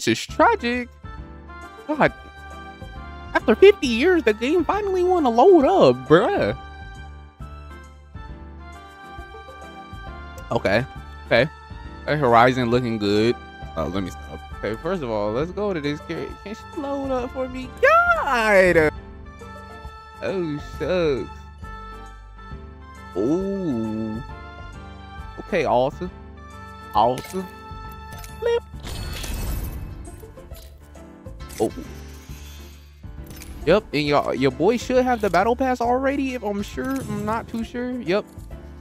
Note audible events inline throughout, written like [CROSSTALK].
This is tragic. God. After 50 years, the game finally want to load up, bruh. Okay. Okay. okay. Horizon looking good. Oh, let me stop. Okay, first of all, let's go to this character. Can she load up for me? God! Oh, shucks. Ooh. Okay, awesome. Awesome. Flip. Oh. Yep, and your your boy should have the battle pass already. If I'm sure, I'm not too sure. Yep,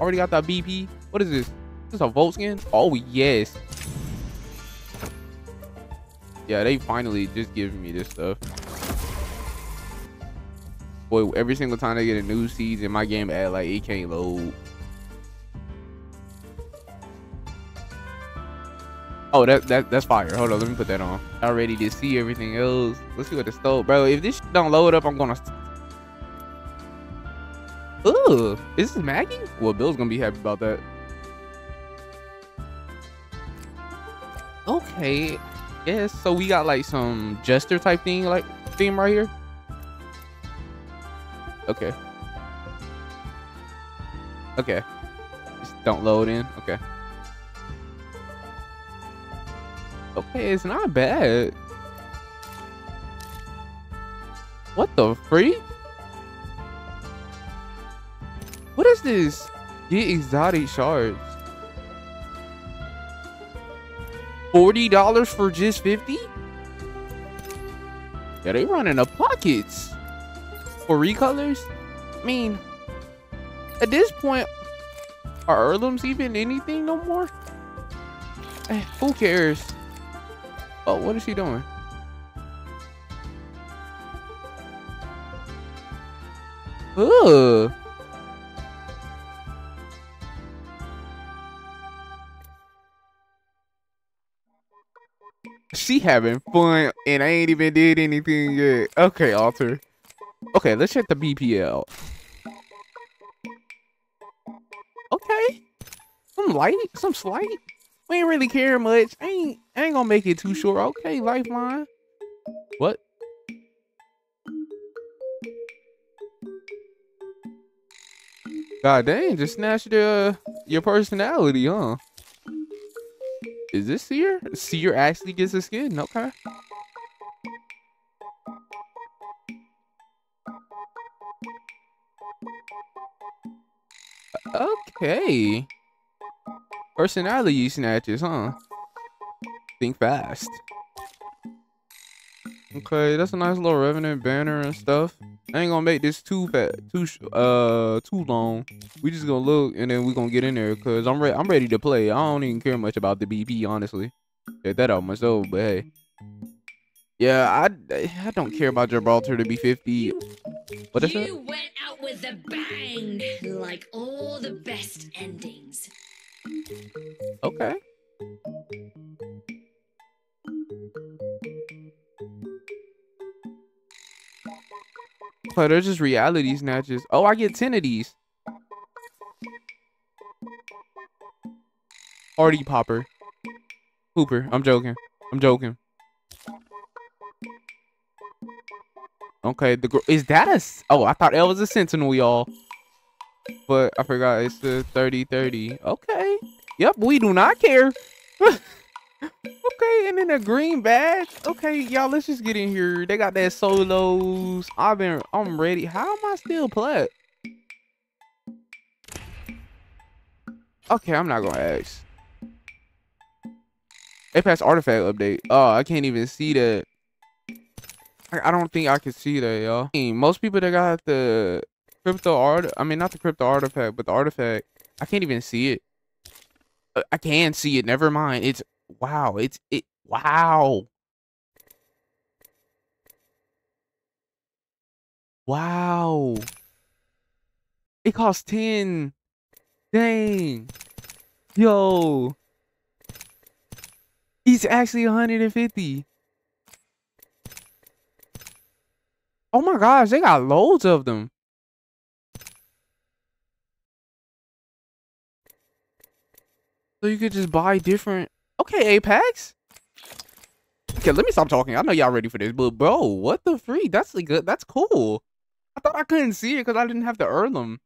already got that BP. What is this? Is this a Volt skin? Oh yes. Yeah, they finally just giving me this stuff. Boy, every single time they get a new season, my game at like it can't load. Oh, that, that that's fire. Hold on, let me put that on. I'm ready to see everything else. Let's see what the stove, bro. If this don't load up, I'm gonna. Ugh, is this Maggie? Well, Bill's gonna be happy about that. Okay, yes. So we got like some jester type thing, like theme right here. Okay. Okay. Just don't load in. Okay. Okay, it's not bad. What the freak? What is this? Get exotic shards. $40 for just 50? Yeah, they running the pockets. For recolors? I mean, at this point, are heirlooms even anything no more? Eh, who cares? Oh, what is she doing? Ugh. She having fun and I ain't even did anything yet. Okay, Alter. Okay, let's check the BPL. Okay. Some light, some slight. We ain't really care much. I ain't I ain't gonna make it too short. Okay, lifeline. What? God dang, just snatched your your personality, huh? Is this Seer? Seer actually gets a skin. Okay. Okay. Personality snatches, huh? Think fast. Okay, that's a nice little revenant banner and stuff. I ain't gonna make this too fat, too uh, too long. We just gonna look and then we gonna get in there because I'm ready. I'm ready to play. I don't even care much about the BP, honestly. Get that out myself, but hey. Yeah, I I don't care about Gibraltar to be 50. What is it? You went out with a bang, like all the best endings. Okay. Oh, they're just reality snatches. Oh, I get 10 of these. Party popper. Hooper. I'm joking. I'm joking. Okay, the gr- is that a? Oh, I thought that was a sentinel, y'all. But I forgot it's the 30-30. Okay. Yep, we do not care. [LAUGHS] okay, and then a green badge. Okay, y'all, let's just get in here. They got that solos. I've been, I'm ready. How am I still plat? Okay, I'm not gonna ask. Apex artifact update. Oh, I can't even see that. I, I don't think I can see that, y'all. I mean, most people that got the crypto art, I mean, not the crypto artifact, but the artifact, I can't even see it. Uh, I can see it. Never mind. It's wow. It's it. Wow. Wow. It costs 10. Dang. Yo. He's actually 150. Oh my gosh, they got loads of them. So you could just buy different. Okay, Apex. Okay, let me stop talking. I know y'all ready for this, but bro, what the freak? That's a good. Uh, that's cool. I thought I couldn't see it because I didn't have to earn them.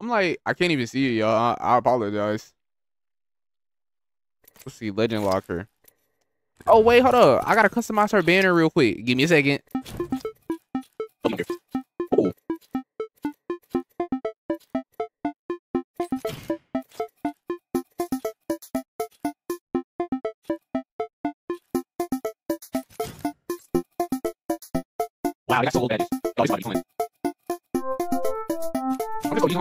I'm like, I can't even see it, y'all. I, I apologize. Let's see, Legend Locker. Oh wait, hold up. I gotta customize her banner real quick. Give me a second. Oh. Wow, got so little badges. Oh. I'm gonna go use.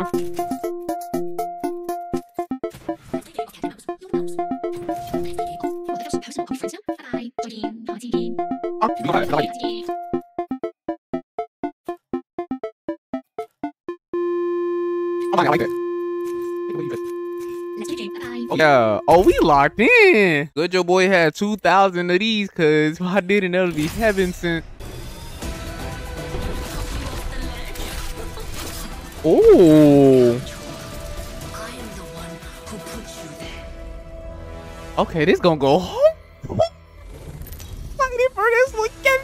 Oh, know it. My god, I like that. Oh, yeah. Oh, we locked in. Good your boy had 2,000 of these, cuz I didn't, it'll be heaven sent. Oh. Okay, this gonna go home. Fighting for this weekend.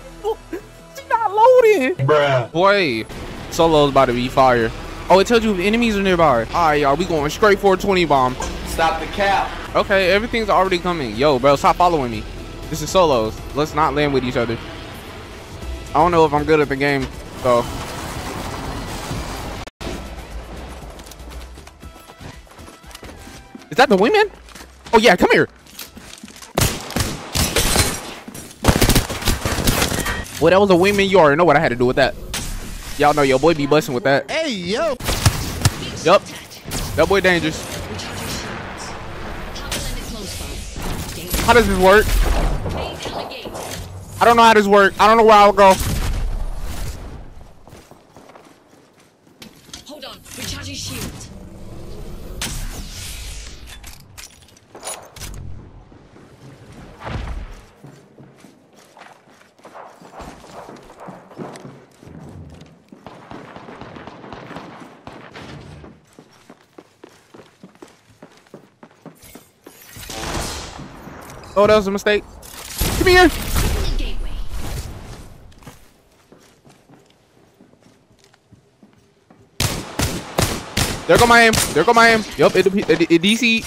She not loading. Bruh. Boy, solo's about to be fire. Oh, it tells you if enemies are nearby. All right, y'all, we going straight for a 20 bomb. Stop the cap. Okay, everything's already coming. Yo, bro, stop following me. This is solos. Let's not land with each other. I don't know if I'm good at the game, so. Is that the wingman? Oh yeah, come here. Well, that was a wingman. You already know what I had to do with that. Y'all know your boy be busting with that. Hey, yo. Yup. That boy dangerous. How does this work? I don't know how this work. I don't know where I'll go. Hold on, recharging shield. Oh, that was a mistake. Come here. There go my aim. There go my aim. Yup, it, it, it, it DC.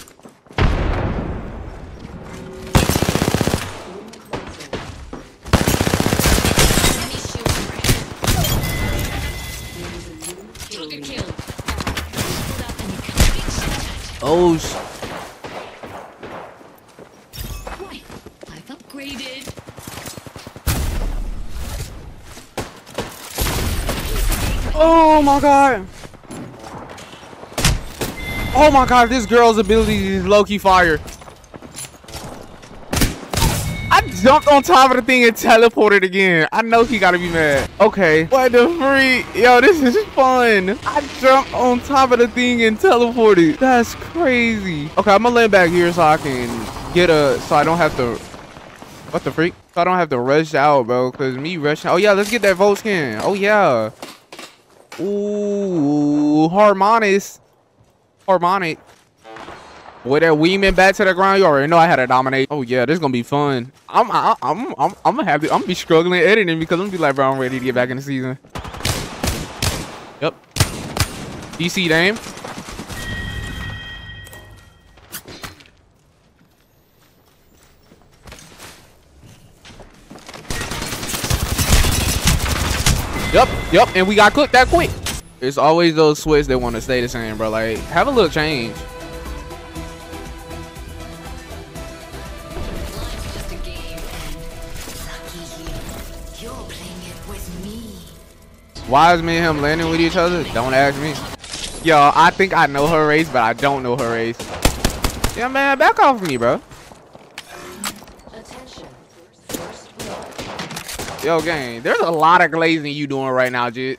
Enemy shield cracked. Target killed. Hold up and you can shattered. Oh, sh Right, Oh my god. Oh my god, this girl's ability is low-key fire. I jumped on top of the thing and teleported again. I know he gotta be mad. Okay. What the freak? Yo, this is fun. I jumped on top of the thing and teleported. That's crazy. Okay, I'm gonna land back here so I can get a, so I don't have to, what the freak? So I don't have to rush out, bro. Cause me rushing, oh yeah, let's get that Volt skin. Oh yeah. Ooh, Harmonis. Harmonic. With that Weeman back to the ground, you already know I had to dominate. Oh yeah, this is gonna be fun. I'm I, I'm I'm I'm gonna have to, I'm gonna be struggling editing because I'm gonna be like, bro, I'm ready to get back in the season. Yep. DC Dame. Yep, yep, and we got cooked that quick. It's always those sweats that want to stay the same, bro. Like, have a little change. Life's just a game, and lucky you, you're playing it with me. Why is me and him landing with each other? Don't ask me. Yo, I think I know her race, but I don't know her race. Yeah, man, back off me, bro. Yo, gang, there's a lot of glazing you doing right now, Jit.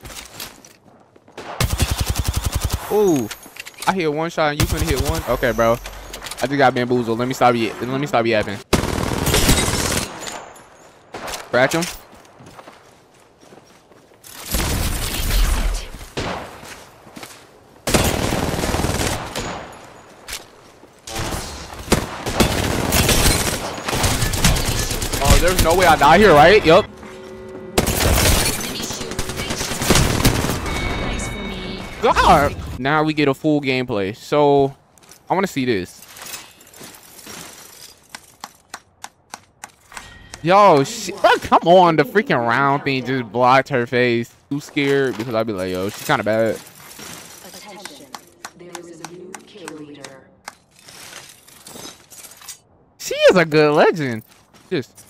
Ooh, I hit one shot and you finna hit one. Okay, bro. I just got bamboozled. Let me stop you. Let me stop yapping. Scratch him. Oh, there's no way I die here, right? Yup. God. Now we get a full gameplay. So, I want to see this. Yo, she, bro, come on. The freaking round thing just blocked her face. Too scared because I'd be like, yo, she's kind of bad. Attention. There is a new kill leader. She is a good legend. Just.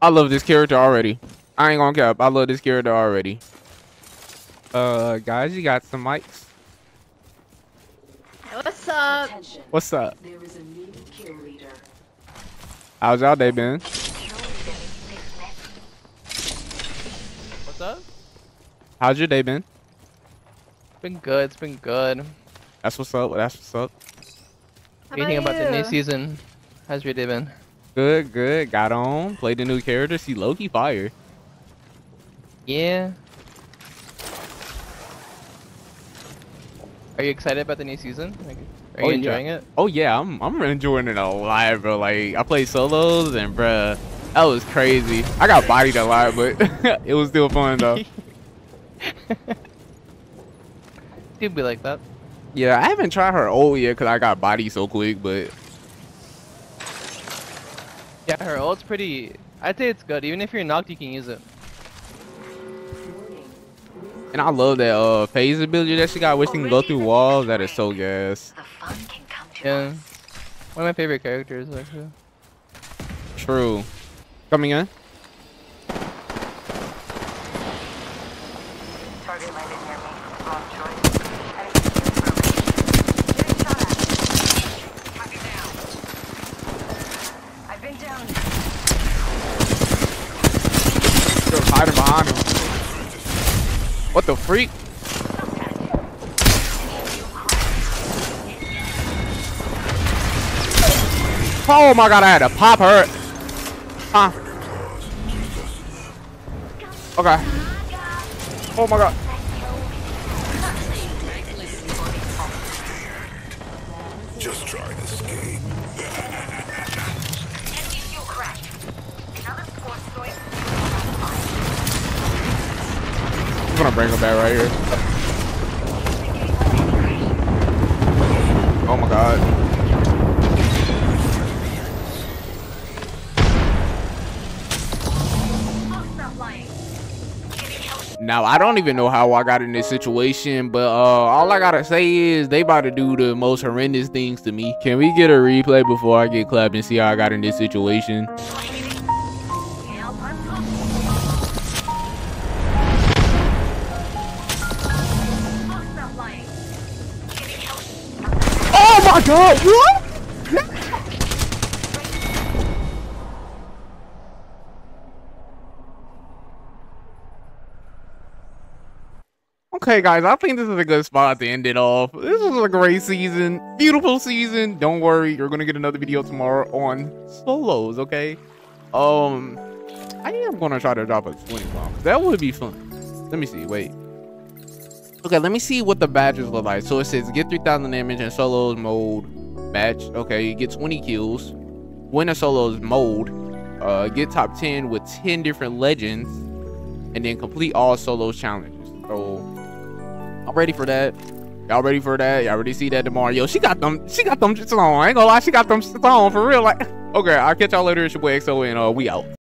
I love this character already. I ain't gonna cap. I love this character already. Uh, guys, you got some mics. What's up? Attention. What's up? There is a new kill leader. How's y'all day been? What's up? How's your day been? It's been good. It's been good. That's what's up. That's what's up. How Anything about the new season? How's your day been? Good, good. Got on. Played the new character. See low-key fire. Yeah. Are you excited about the new season? Like, are Oh, you yeah. enjoying it? Oh yeah, I'm I'm enjoying it a lot, bro. Like I played solos and bruh, that was crazy. I got bodied a lot, but [LAUGHS] it was still fun though. [LAUGHS] It'd be like that. yeah, I haven't tried her ult yet because I got bodied so quick, but Yeah, her ult's pretty. I'd say it's good. Even if you're knocked, you can use it. and I love that uh phase ability that she got, which can go through walls. That is so gas. The fun can come to Yeah. One of my favorite characters, actually. True. Coming in. Target landed near me. Wrong choice. Heading to the information. Getting shot at. Target down. I've been down. Yo, hiding What the freak? Oh my god, I had to pop her. Huh. Okay. Oh my god. Just try to escape. Gonna bring him back right here. Oh my god. Now I don't even know how I got in this situation, but uh all I gotta say is they about to do the most horrendous things to me. Can we get a replay before I get clapped and see how I got in this situation? God, what? Okay, guys, I think this is a good spot to end it off. This was a great season, beautiful season. Don't worry, you're gonna get another video tomorrow on solos. Okay. Um, I am gonna try to drop a 20 bomb. That would be fun. Let me see. Wait. Okay, let me see what the badges look like. So it says get 3,000 damage in solos mode match. Okay, you get 20 kills. Win a solos mode. Uh, get top 10 with 10 different legends, and then complete all solos challenges. So I'm ready for that. Y'all ready for that? Y'all ready see that tomorrow? Yo, she got them. She got them shits on. I ain't gonna lie, she got them shits on for real. Like, [LAUGHS] okay, I'll catch y'all later. It's your boy XO, and uh, we out.